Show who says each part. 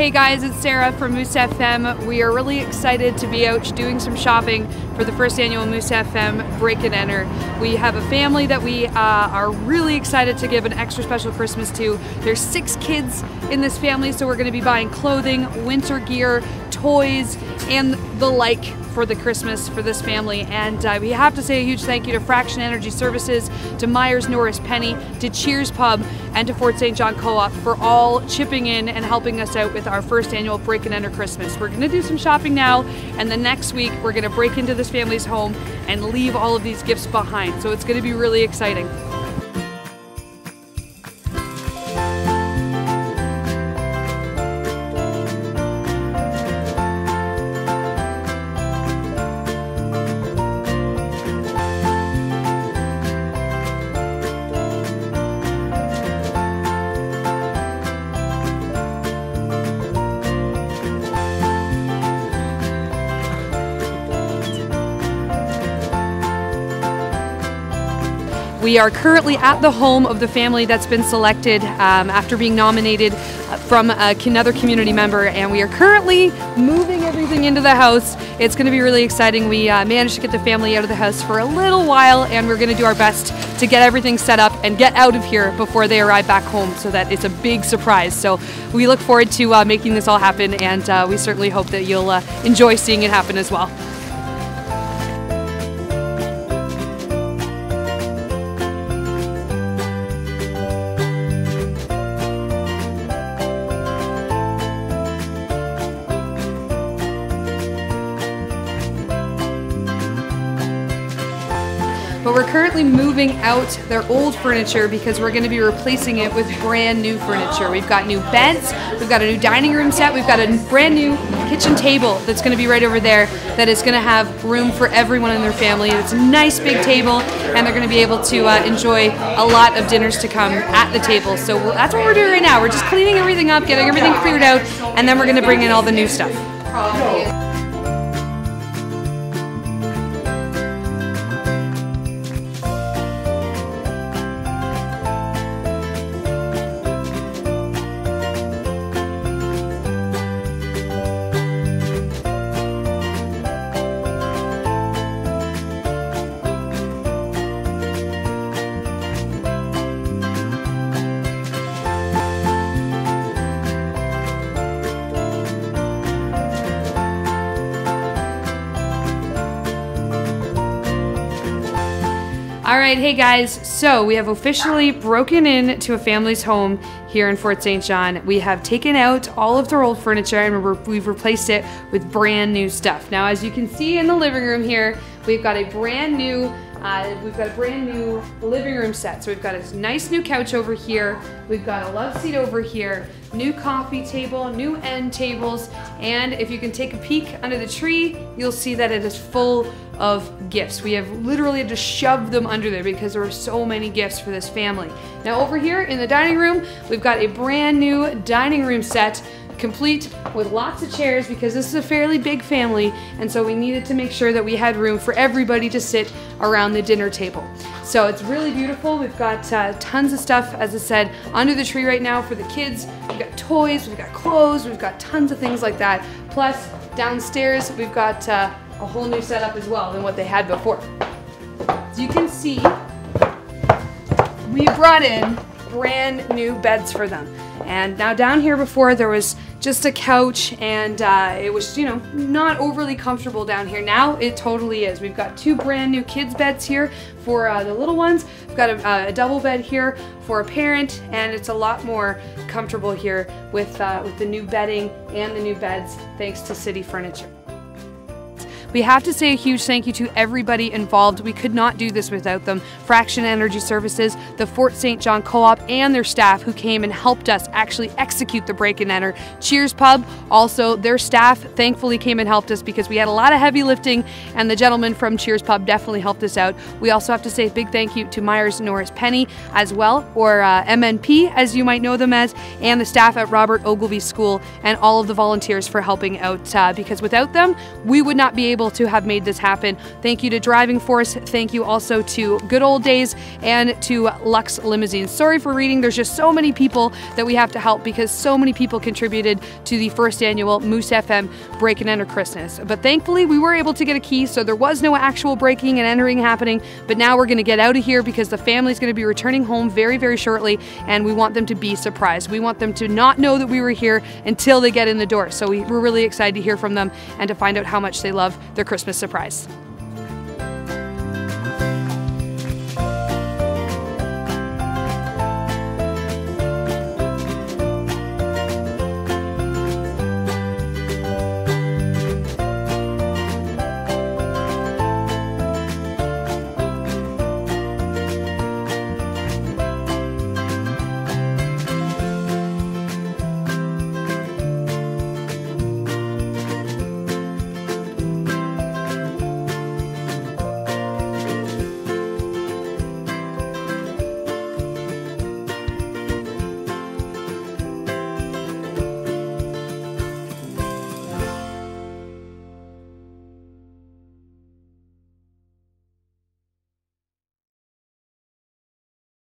Speaker 1: Hey guys, it's Sarah from Moose FM. We are really excited to be out doing some shopping for the first annual Moose FM Break and Enter. We have a family that we uh, are really excited to give an extra special Christmas to. There's six kids in this family, so we're going to be buying clothing, winter gear, toys, and the like for the Christmas for this family. And uh, we have to say a huge thank you to Fraction Energy Services, to Meyers Norris Penny, to Cheers Pub, and to Fort St. John Co-op for all chipping in and helping us out with our first annual Break and Enter Christmas. We're going to do some shopping now, and the next week we're going to break into this family's home and leave all of these gifts behind. So it's going to be really exciting. We are currently at the home of the family that's been selected um, after being nominated uh, from another community member, and we are currently moving everything into the house. It's going to be really exciting. We uh, managed to get the family out of the house for a little while, and we're going to do our best to get everything set up and get out of here before they arrive back home so that it's a big surprise. So we look forward to uh, making this all happen, and uh, we certainly hope that you'll uh, enjoy seeing it happen as well. But we're currently moving out their old furniture because we're going to be replacing it with brand new furniture. We've got new beds, we've got a new dining room set, we've got a brand new kitchen table that's going to be right over there that is going to have room for everyone in their family. It's a nice big table and they're going to be able to uh, enjoy a lot of dinners to come at the table. So that's what we're doing right now. We're just cleaning everything up, getting everything cleared out, and then we're going to bring in all the new stuff. All right, hey guys, so we have officially broken in to a family's home here in Fort St. John. We have taken out all of their old furniture and we've replaced it with brand new stuff. Now, as you can see in the living room here, we've got a brand new uh, we've got a brand new living room set. So we've got a nice new couch over here. We've got a love seat over here, new coffee table, new end tables, and if you can take a peek under the tree, you'll see that it is full of gifts. We have literally just shoved them under there because there are so many gifts for this family. Now over here in the dining room, we've got a brand new dining room set complete with lots of chairs because this is a fairly big family and so we needed to make sure that we had room for everybody to sit around the dinner table. So it's really beautiful. We've got uh, tons of stuff, as I said, under the tree right now for the kids. We've got toys, we've got clothes, we've got tons of things like that. Plus, downstairs, we've got uh, a whole new setup as well than what they had before. As you can see, we brought in brand new beds for them. And now down here before there was just a couch and uh, it was, you know, not overly comfortable down here. Now it totally is. We've got two brand new kids beds here for uh, the little ones. We've got a, a, double bed here for a parent and it's a lot more comfortable here with, uh, with the new bedding and the new beds thanks to City Furniture. We have to say a huge thank you to everybody involved. We could not do this without them. Fraction Energy Services, the Fort St. John Co-op, and their staff who came and helped us actually execute the break and enter. Cheers Pub, also their staff thankfully came and helped us because we had a lot of heavy lifting and the gentleman from Cheers Pub definitely helped us out. We also have to say a big thank you to Meyers Norris Penny as well, or uh, MNP as you might know them as, and the staff at Robert Ogilvie School and all of the volunteers for helping out uh, because without them, we would not be able able to have made this happen. Thank you to Driving Force. Thank you also to Good Old Days and to Lux Limousines. Sorry for reading. There's just so many people that we have to help because so many people contributed to the first annual Moose FM Break and Enter Christmas. But thankfully, we were able to get a key, so there was no actual breaking and entering happening. But now we're going to get out of here because the family's going to be returning home very, very shortly, and we want them to be surprised. We want them to not know that we were here until they get in the door. So we, we're really excited to hear from them and to find out how much they love their Christmas surprise.